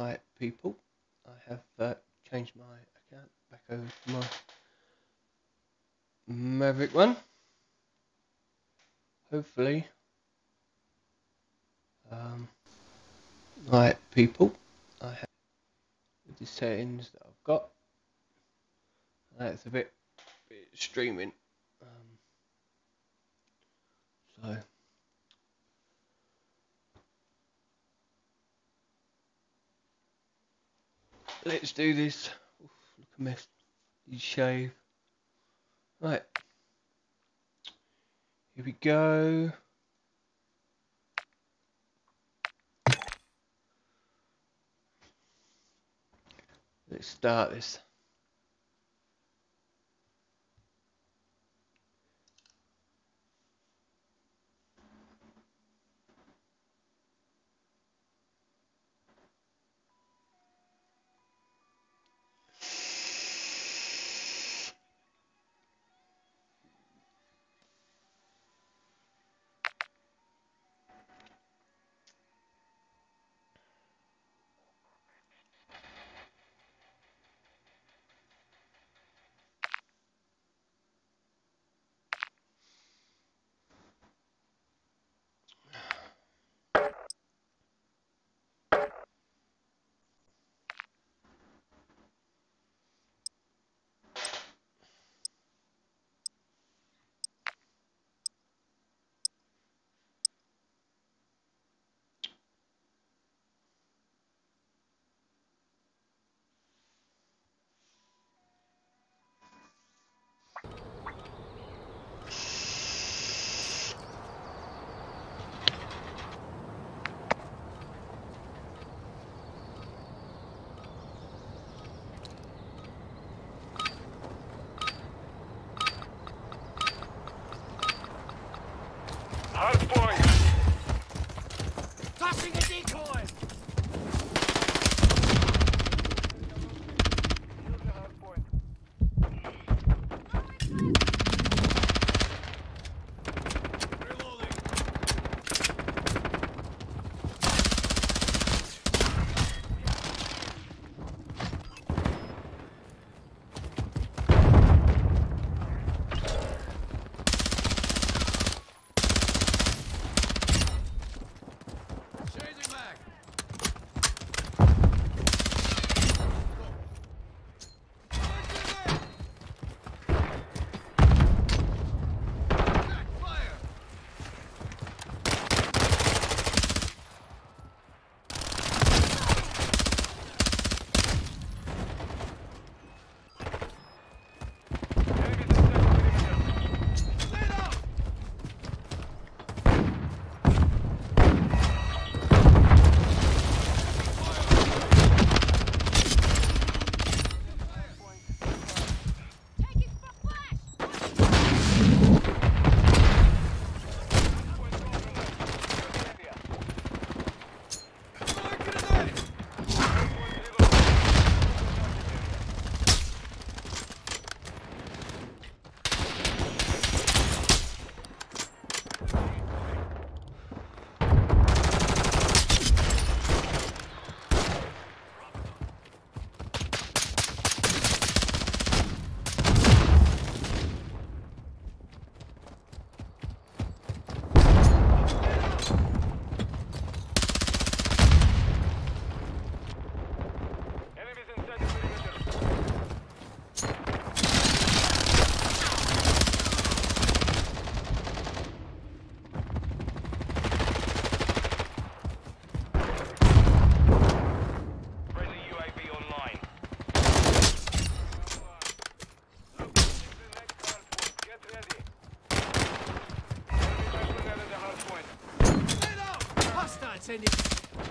Right, people, I have uh, changed my account back over to my Maverick one. Hopefully, um, people, I have with the settings that I've got. That's a bit, bit streaming. Um, so. Let's do this. Oof, look a mess. You shave. Right. Here we go. Let's start this. send it.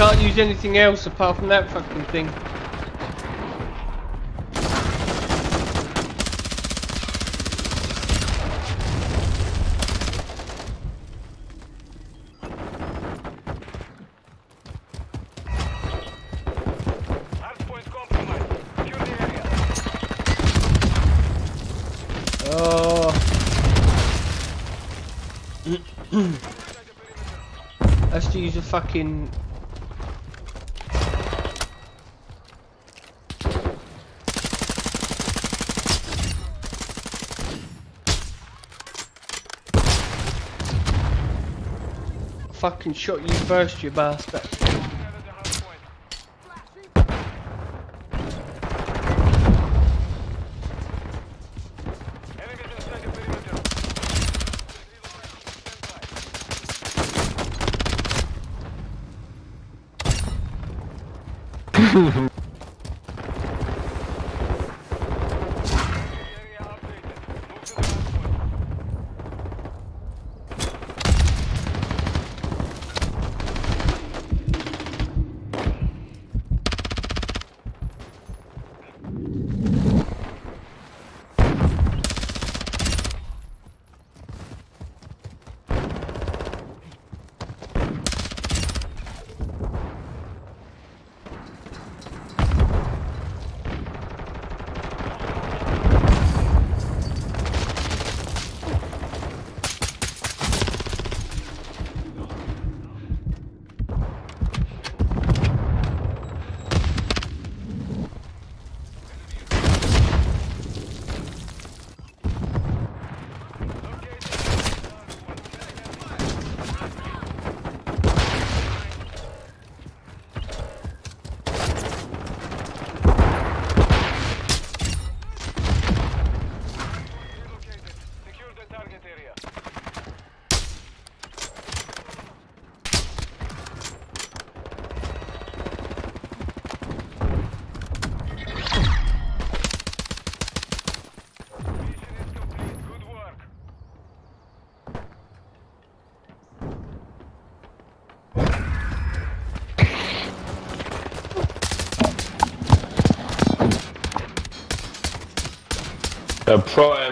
Can't use anything else apart from that fucking thing. Oh. Hardpoint compromised. Secure the area. Oh, Inside the perimeter. has to use a fucking. Fucking shot you first, you bastard.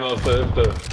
Kill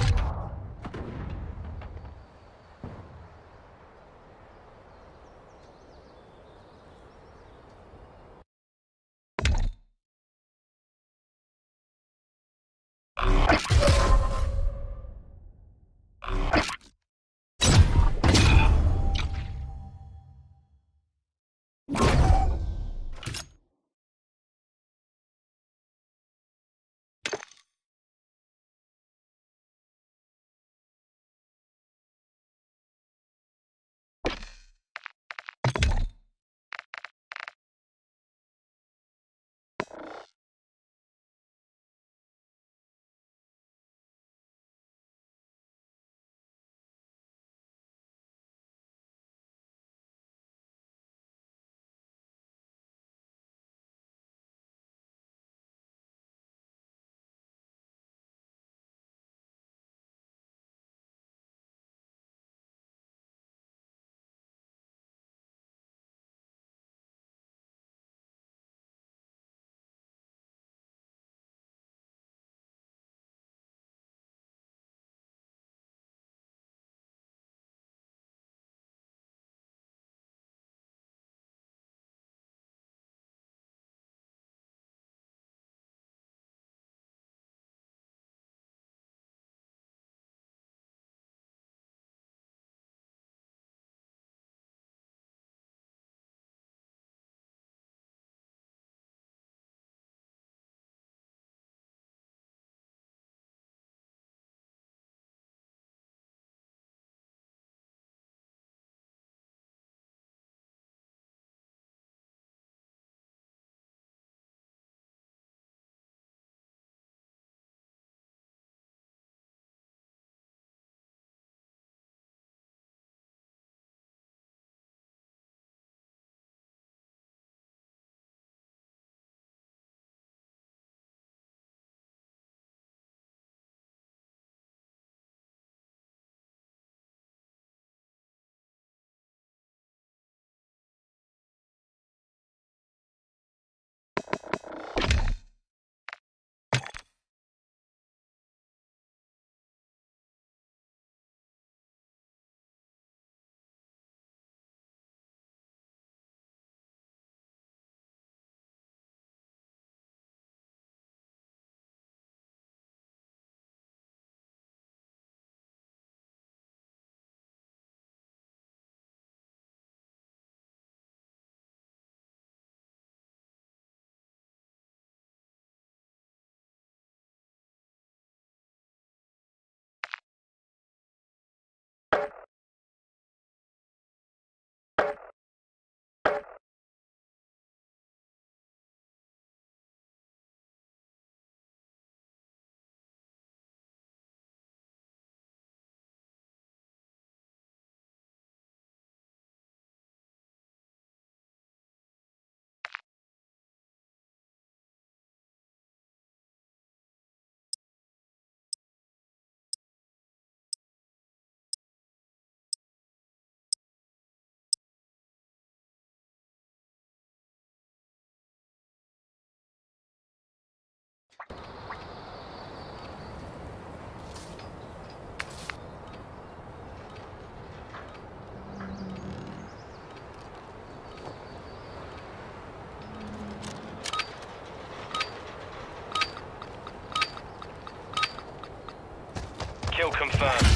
confirmed.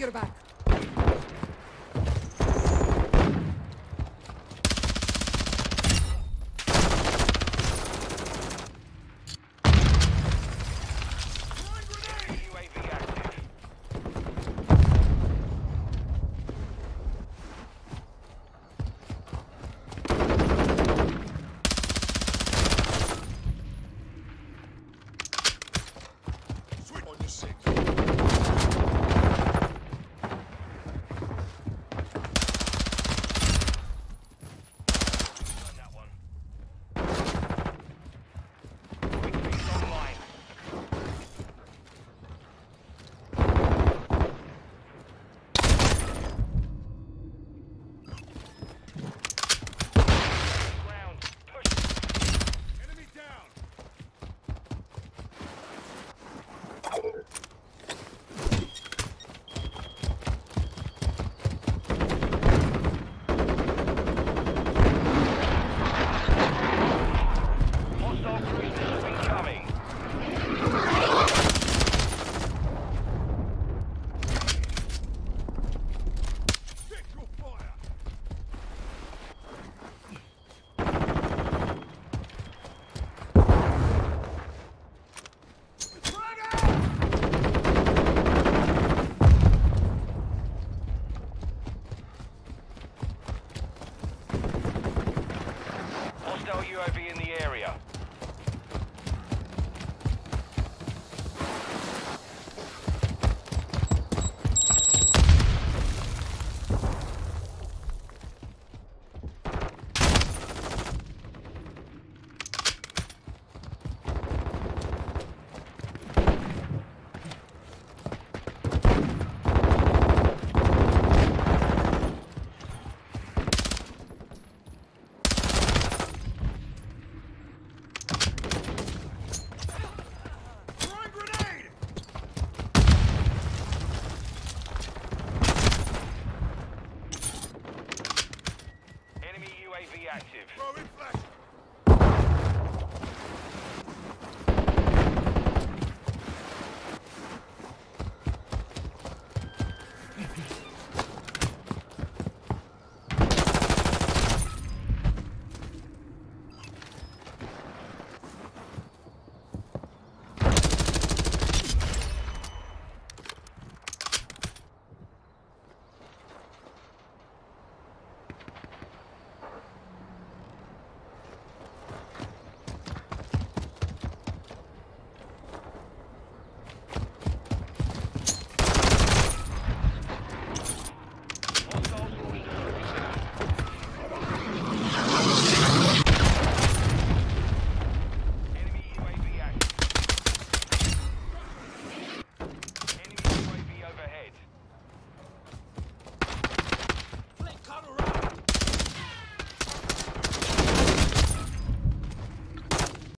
Your back.